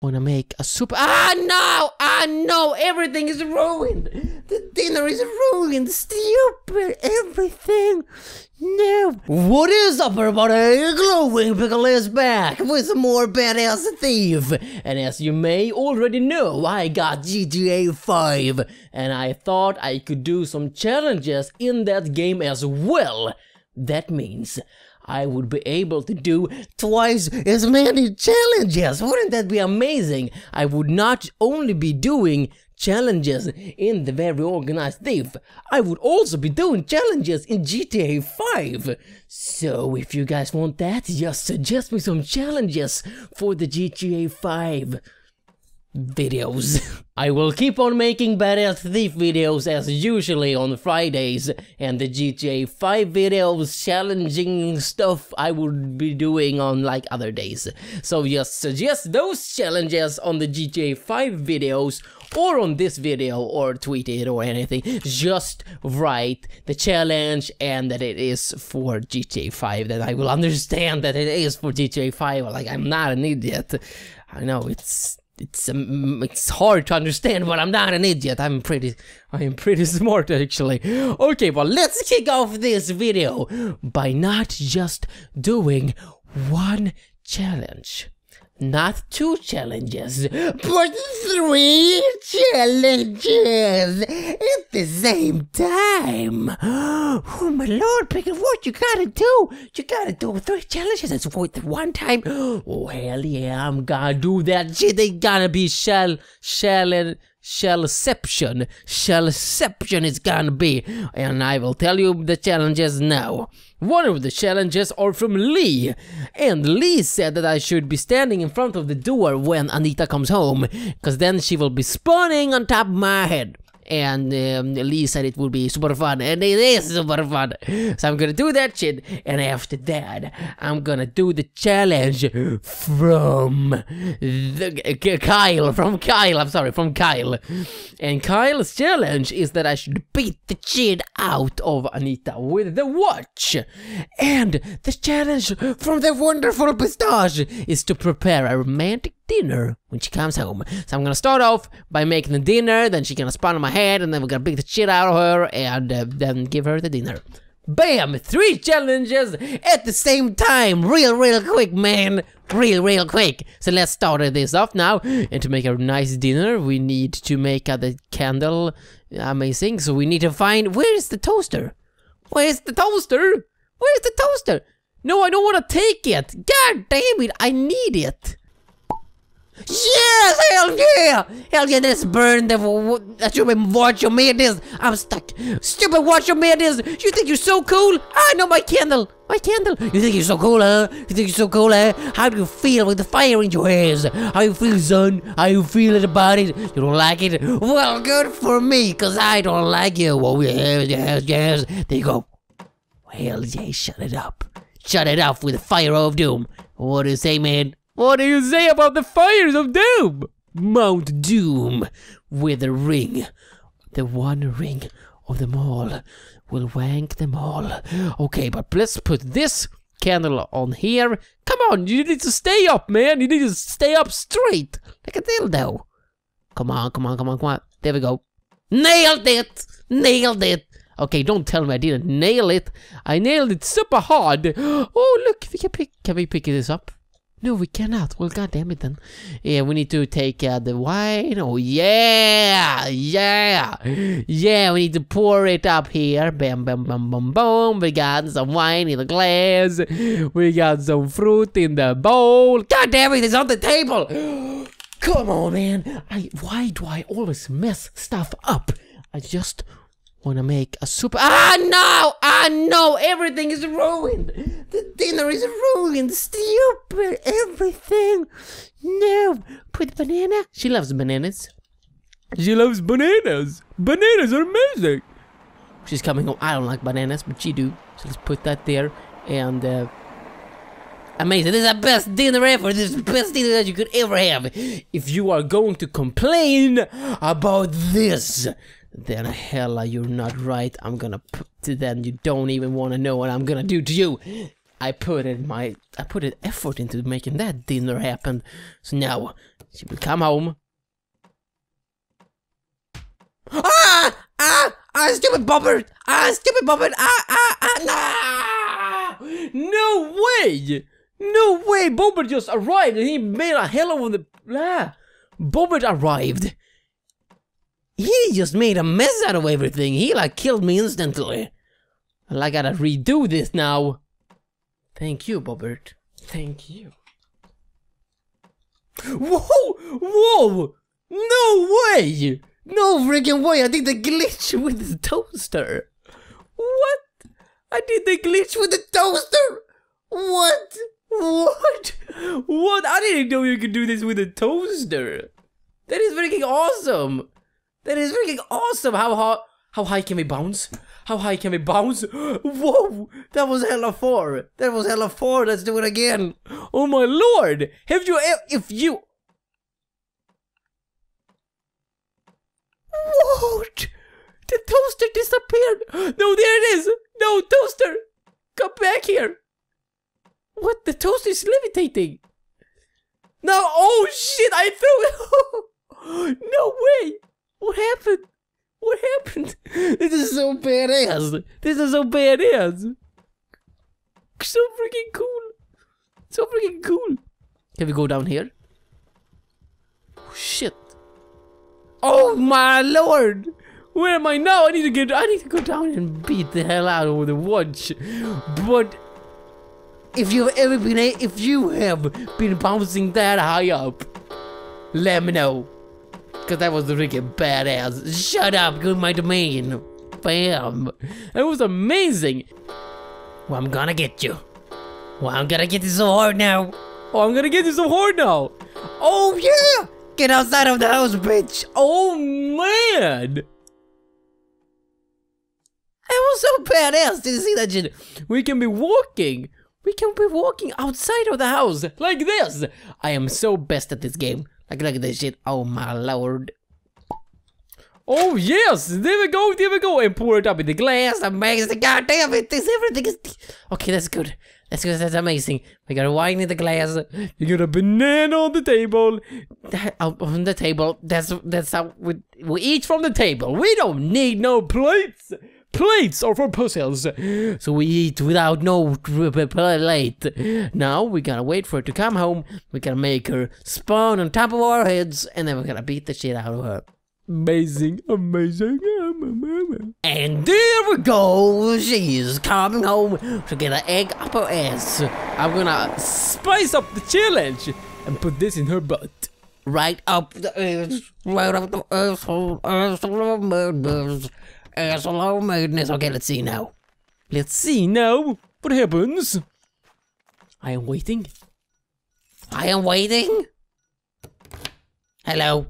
wanna make a super. Ah no! Ah no! Everything is ruined. The dinner is ruined. Stupid everything. No. What is up, everybody? Glowing Pickle is back with more badass thief. And as you may already know, I got GTA 5, and I thought I could do some challenges in that game as well. That means I would be able to do twice as many challenges. Wouldn't that be amazing? I would not only be doing challenges in the very organized thief, I would also be doing challenges in GTA 5. So if you guys want that, just suggest me some challenges for the GTA 5 videos. I will keep on making Badass Thief videos as usually on Fridays, and the GTA 5 videos, challenging stuff I would be doing on like other days. So just suggest those challenges on the GTA 5 videos, or on this video, or tweet it or anything. Just write the challenge and that it is for GTA 5, that I will understand that it is for GTA 5. Like, I'm not an idiot. I know it's it's um, it's hard to understand, but I'm not an idiot. I'm pretty I am pretty smart actually. Okay, but let's kick off this video by not just doing one challenge. Not two challenges, but three challenges at the same time. Oh my lord, Pickle, what you gotta do? You gotta do three challenges at the one time. Oh hell yeah, I'm gonna do that shit. They gonna be shell, shell, and shellception. Shellception is gonna be, and I will tell you the challenges now. One of the challenges are from Lee, and Lee said that I should be standing in front of the door when Anita comes home, because then she will be spawning on top of my head and um, Lee said it would be super fun, and it is super fun. So I'm gonna do that shit, and after that, I'm gonna do the challenge from the, Kyle, from Kyle, I'm sorry, from Kyle. And Kyle's challenge is that I should beat the shit out of Anita with the watch. And the challenge from the wonderful Pistache is to prepare a romantic dinner when she comes home. So I'm gonna start off by making the dinner, then she's gonna spawn on my head, and then we're gonna beat the shit out of her, and uh, then give her the dinner. Bam! Three challenges at the same time! Real, real quick, man! Real, real quick! So let's start this off now. And to make a nice dinner, we need to make uh, the candle amazing. So we need to find... Where's the toaster? Where's the toaster? Where's the toaster? No, I don't want to take it! God damn it, I need it! Yes, hell yeah! Hell yeah, let's burn the stupid watch you made this. I'm stuck. Stupid watch you made this. You think you're so cool? I know my candle. My candle. You think you're so cool, huh? You think you're so cool, huh? How do you feel with the fire in your hands? How you feel, son? How you feel about it? You don't like it? Well, good for me, cause I don't like you. Oh, yes, yes, yes. There you go. Hell yeah, shut it up. Shut it up with the fire of doom. What do you say, man? What do you say about the fires of Doom? Mount Doom with a ring. The one ring of them all will wank them all. Okay, but let's put this candle on here. Come on, you need to stay up, man. You need to stay up straight. Like a dildo. Come on, come on, come on, come on. There we go. Nailed it! Nailed it! Okay, don't tell me I didn't nail it. I nailed it super hard. Oh, look, we can pick. Can we pick this up? No, we cannot. Well, god damn it then. Yeah, we need to take uh, the wine. Oh, yeah! Yeah! Yeah, we need to pour it up here. Bam, bam, bam, bam, boom. We got some wine in the glass. We got some fruit in the bowl. God damn it, it's on the table! Come on, man. I, why do I always mess stuff up? I just want to make a super. Ah, no! Ah, no! Everything is ruined! The dinner is ruined! Stupid! Everything! No! Put the banana. She loves bananas. She loves bananas! Bananas are amazing! She's coming home. I don't like bananas, but she do. So let's put that there. And, uh, Amazing. This is the best dinner ever. This is the best dinner that you could ever have. If you are going to complain about this, then hella you're not right. I'm gonna put then you don't even want to know what I'm gonna do to you. I put in my I put an effort into making that dinner happen. So now she will come home. Ah! Ah! Ah! Stupid Bobbert! Ah! Stupid Bobbert! Ah! Ah! Ah! No! No way! No way! Bobbert just arrived and he made a hell of a ah! Bobbert arrived. He just made a mess out of everything. He like killed me instantly. Well, I gotta redo this now. Thank you, Bobbert. Thank you. Whoa! Whoa! No way! No freaking way! I did the glitch with the toaster. What? I did the glitch with the toaster. What? What? What? I didn't know you could do this with a toaster. That is freaking awesome. That is freaking awesome. How high? How high can we bounce? How high can we bounce? Whoa! That was hella four. That was hella four. Let's do it again. Oh my lord! Have you? If you. What? The toaster disappeared. No, there it is. No, toaster. Come back here. What? The toaster is levitating. No. Oh shit! I threw it. no way. What happened? What happened? This is so badass. This is so badass. So freaking cool. So freaking cool. Can we go down here? Oh, shit. Oh my lord! Where am I now? I need to get I need to go down and beat the hell out of the watch. But if you've ever been if you have been bouncing that high up, let me know. Cause that was freaking badass. Shut up, go my domain. Bam. That was amazing. Well, I'm gonna get you. Well, I'm gonna get you so hard now. Oh, I'm gonna get you so hard now. Oh, yeah. Get outside of the house, bitch. Oh, man. That was so badass. Did you see that shit? We can be walking. We can be walking outside of the house like this. I am so best at this game. Like, look at this shit. Oh, my lord. Oh, yes. There we go. There we go. And pour it up in the glass. Amazing. God damn it. This everything is... Okay, that's good. That's good. That's amazing. We got wine in the glass. You got a banana on the table. That, oh, on the table. That's that's how we, we eat from the table. We don't need no plates. Plates are for pussies. So we eat without no plate. Now we gotta wait for her to come home. We gotta make her spawn on top of our heads. And then we gotta beat the shit out of her. Amazing, amazing. And there we go. She's coming home to get an egg up her ass. I'm gonna spice up the challenge and put this in her butt. Right up the ass, right up the asshole, asshole asshole madness. Okay, let's see now. Let's see now what happens. I am waiting. I am waiting. Hello.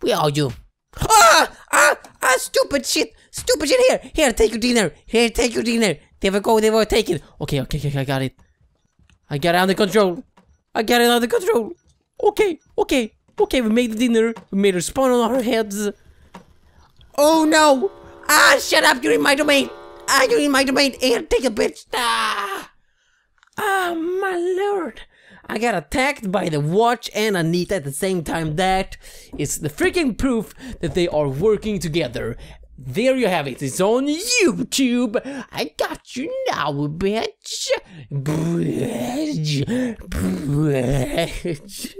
Where are you? Ah! Ah! Ah! Stupid shit! Stupid shit! Here! Here! Take your dinner! Here! Take your dinner! There we go! They were taken! Okay, okay, okay, I got it. I got it under control. I got it under control. Okay, okay, okay, we made the dinner. We made her spawn on our heads. Oh no! Ah! Shut up! You're in my domain! Ah! You're in my domain! Here! Take a bitch! Ah! Ah! My lord! I got attacked by the watch and Anita at the same time. That is the freaking proof that they are working together. There you have it. It's on YouTube. I got you now, bitch. Bitch. Bitch.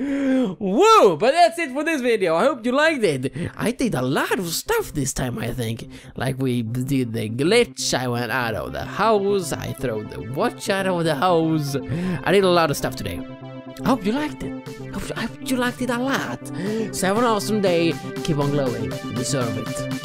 Whoa, but that's it for this video. I hope you liked it. I did a lot of stuff this time, I think. Like we did the glitch, I went out of the house, I threw the watch out of the house. I did a lot of stuff today. I hope you liked it. I hope, I hope you liked it a lot. So have an awesome day. Keep on glowing. You deserve it.